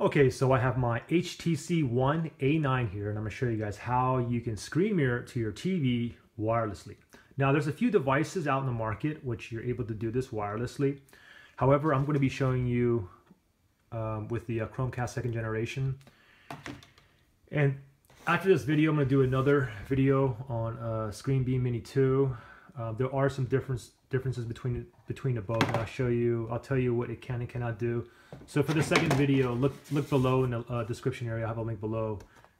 Okay, so I have my HTC One A9 here, and I'm gonna show you guys how you can screen mirror to your TV wirelessly. Now, there's a few devices out in the market which you're able to do this wirelessly. However, I'm gonna be showing you um, with the uh, Chromecast second generation. And after this video, I'm gonna do another video on uh, ScreenBeam Mini 2. Uh, there are some difference, differences between between the both, and I'll show you. I'll tell you what it can and cannot do. So for the second video, look look below in the uh, description area. I have a link below,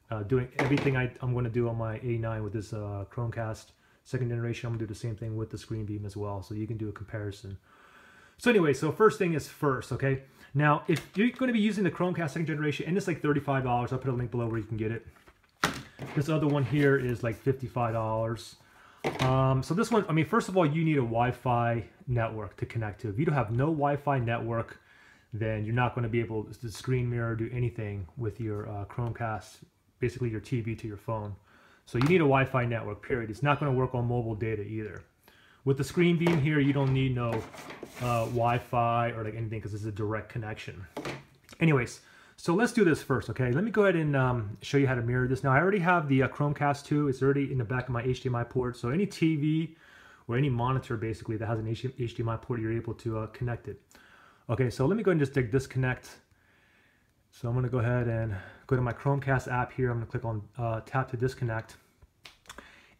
uh, doing everything I, am going to do on my A9 with this uh, Chromecast second generation. I'm going to do the same thing with the ScreenBeam as well, so you can do a comparison. So anyway, so first thing is first, okay? Now, if you're going to be using the Chromecast second generation, and it's like $35, I'll put a link below where you can get it. This other one here is like $55. Um, so this one, I mean, first of all, you need a Wi-Fi network to connect to. If you don't have no Wi-Fi network, then you're not going to be able to screen mirror do anything with your uh, Chromecast, basically your TV to your phone. So you need a Wi-Fi network, period. It's not going to work on mobile data either. With the ScreenBeam here, you don't need no uh, Wi-Fi or like anything because it's a direct connection. Anyways, so let's do this first, okay? Let me go ahead and um, show you how to mirror this. Now, I already have the uh, Chromecast 2. It's already in the back of my HDMI port. So any TV or any monitor, basically, that has an HDMI port, you're able to uh, connect it. Okay, so let me go and just disconnect. So I'm going to go ahead and go to my Chromecast app here. I'm going to click on uh, tap to disconnect.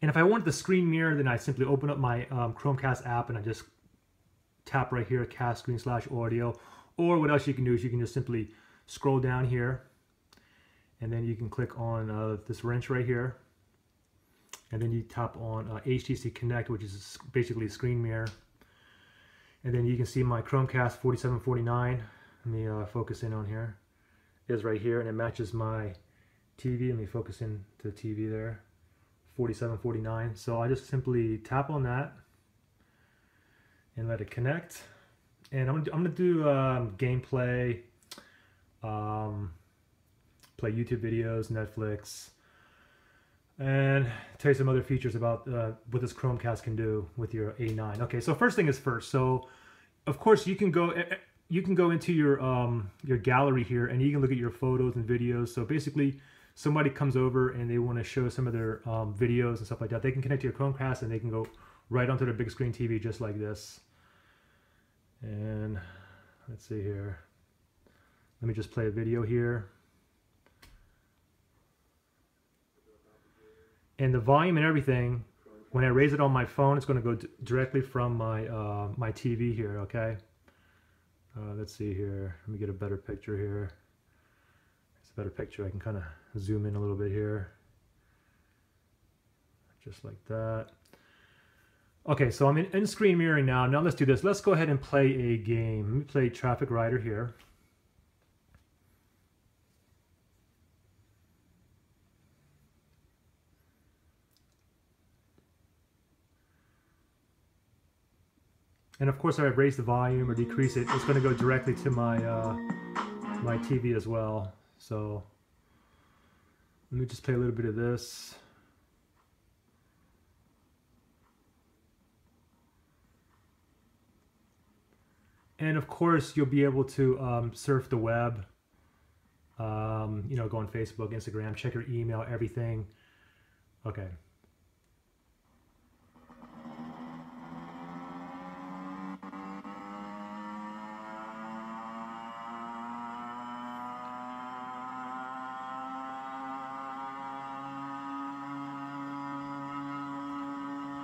And if I want the screen mirror, then I simply open up my um, Chromecast app and I just tap right here, cast screen slash audio. Or what else you can do is you can just simply scroll down here and then you can click on uh, this wrench right here and then you tap on uh, HTC Connect which is basically a screen mirror and then you can see my Chromecast 4749 let me uh, focus in on here. Is right here and it matches my TV let me focus in to the TV there. 4749 so I just simply tap on that and let it connect. And I'm gonna do, I'm gonna do um, gameplay um, play YouTube videos, Netflix, and tell you some other features about uh, what this Chromecast can do with your A9. Okay, so first thing is first. So, of course, you can go eh, eh, you can go into your um, your gallery here, and you can look at your photos and videos. So basically, somebody comes over and they want to show some of their um, videos and stuff like that. They can connect to your Chromecast, and they can go right onto their big screen TV just like this. And let's see here. Let me just play a video here. And the volume and everything, when I raise it on my phone, it's going to go directly from my uh, my TV here, okay? Uh, let's see here. Let me get a better picture here. It's a better picture. I can kind of zoom in a little bit here. Just like that. Okay, so I'm in, in screen mirroring now. Now let's do this. Let's go ahead and play a game. Let me play Traffic Rider here. And of course, if I raise the volume or decrease it, it's going to go directly to my uh, my TV as well. So let me just play a little bit of this. And of course, you'll be able to um, surf the web. Um, you know, go on Facebook, Instagram, check your email, everything. Okay.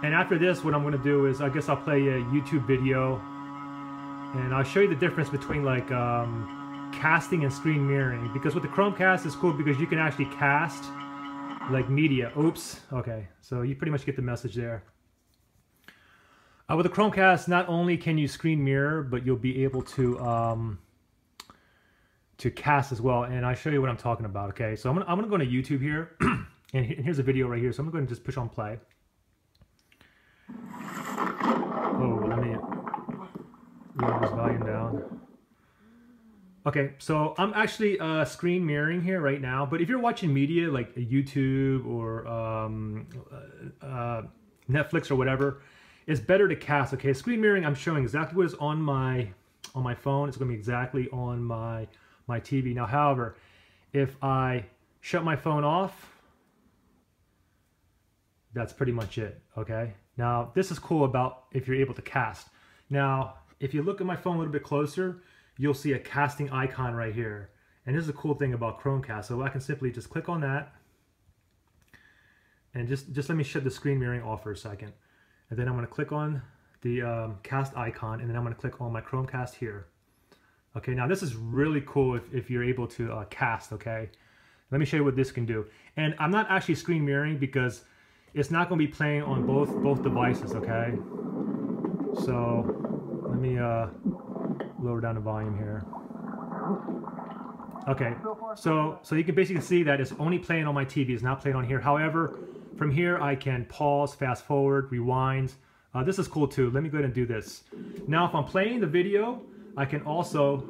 And after this, what I'm going to do is, I guess I'll play a YouTube video and I'll show you the difference between like um, casting and screen mirroring. Because with the Chromecast, it's cool because you can actually cast like media. Oops. Okay. So you pretty much get the message there. Uh, with the Chromecast, not only can you screen mirror, but you'll be able to um, to cast as well. And I'll show you what I'm talking about. Okay. So I'm gonna I'm gonna go to YouTube here, and here's a video right here. So I'm gonna just push on play. Oh, let me this volume down. Okay, so I'm actually uh, screen mirroring here right now, but if you're watching media like YouTube or um, uh, Netflix or whatever, it's better to cast. Okay, screen mirroring, I'm showing exactly what is on my on my phone. It's to be exactly on my my TV. Now, however, if I shut my phone off, that's pretty much it, okay? Now, this is cool about if you're able to cast. Now, if you look at my phone a little bit closer, you'll see a casting icon right here. And this is a cool thing about Chromecast. So I can simply just click on that. And just, just let me shut the screen mirroring off for a second. And then I'm going to click on the um, cast icon. And then I'm going to click on my Chromecast here. Okay, now this is really cool if, if you're able to uh, cast, okay? Let me show you what this can do. And I'm not actually screen mirroring because it's not going to be playing on both both devices, okay? So let me uh, lower down the volume here. Okay, so so you can basically see that it's only playing on my TV. It's not playing on here. However, from here I can pause, fast forward, rewind. Uh, this is cool too. Let me go ahead and do this. Now if I'm playing the video, I can also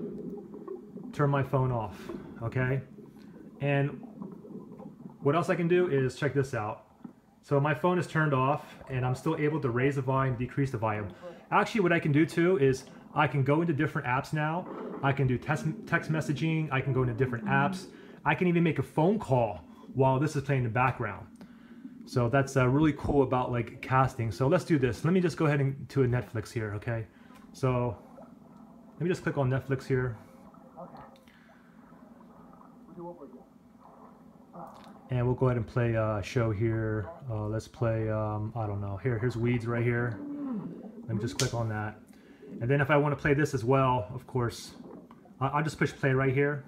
turn my phone off, okay? And what else I can do is check this out. So my phone is turned off and I'm still able to raise the volume, decrease the volume. Actually, what I can do too is I can go into different apps now. I can do text, text messaging. I can go into different apps. I can even make a phone call while this is playing in the background. So that's uh, really cool about like casting. So let's do this. Let me just go ahead and to a Netflix here, okay? So let me just click on Netflix here. And we'll go ahead and play a show here. Uh, let's play, um, I don't know, here, here's Weeds right here. Let me just click on that. And then if I want to play this as well, of course, I'll just push play right here.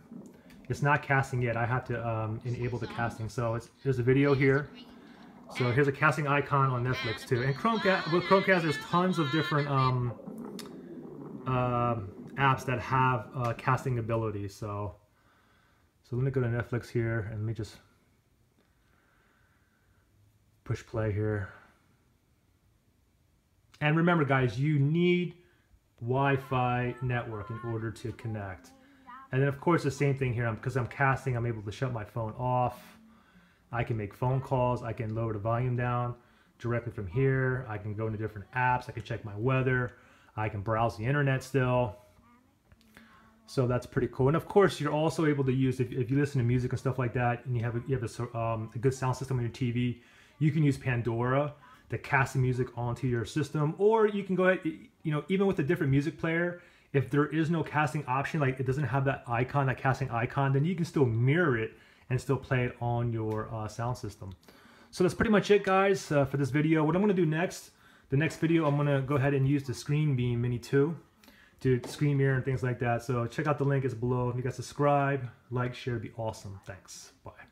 It's not casting yet. I have to um, enable the casting. So it's, there's a video here. So here's a casting icon on Netflix too. And Chromecast, with Chromecast, there's tons of different um, uh, apps that have uh, casting abilities. So, so let me go to Netflix here and let me just push play here. And remember guys, you need Wi-Fi network in order to connect. And then of course the same thing here, because I'm casting, I'm able to shut my phone off. I can make phone calls, I can lower the volume down directly from here. I can go into different apps, I can check my weather, I can browse the internet still. So that's pretty cool. And of course, you're also able to use, if, if you listen to music and stuff like that, and you have a, you have a, um, a good sound system on your TV, you can use Pandora to cast music onto your system, or you can go ahead, you know, even with a different music player, if there is no casting option, like it doesn't have that icon, that casting icon, then you can still mirror it and still play it on your uh, sound system. So that's pretty much it, guys, uh, for this video. What I'm going to do next, the next video, I'm going to go ahead and use the Screen Beam Mini 2 to screen mirror and things like that. So check out the link is below. If you guys subscribe, like, share, be awesome. Thanks. Bye.